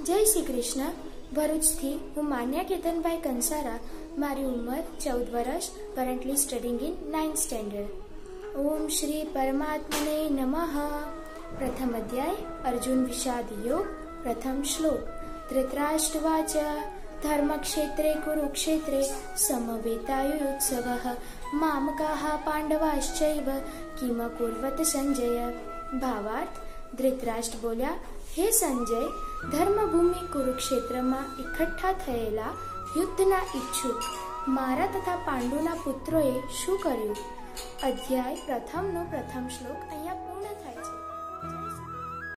જય શ્રી કૃષ્ણ ભરૂચથી હું માન્યા કેતનભાઈ કંસારા મારી ઉંમર ચૌદ વર્ષ currently studying in ninth standard ઓમ શ્રી પરમાત્મને નમઃ પ્રથમ અધ્યાય અર્જુન વિષાદ યોગ પ્રથમ શ્લોક ધૃતરાષ્ટ્રવાચ ધર્મક્ષેત્રે કુરુક્ષેત્રે સમવેતાયુત્સવઃ મામકાः પાંડવાશ્ચૈવ કિમ કુર્વત સંજય ભાવાર્થ ધૃતરાષ્ટ્ર બોલ્યા હે સંજય ધર્મભૂમિ કુરુક્ષેત્રમાં એકઠા થયેલા યુદ્ધના ઈચ્છુક મારા તથા પાંડુના પુત્રોએ શું કર્યું? અધ્યાય પ્રથમનો પ્રથમ શ્લોક પૂર્ણ